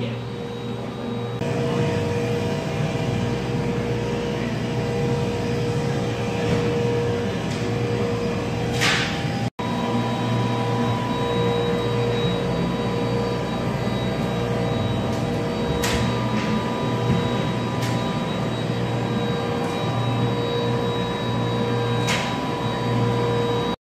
Yeah.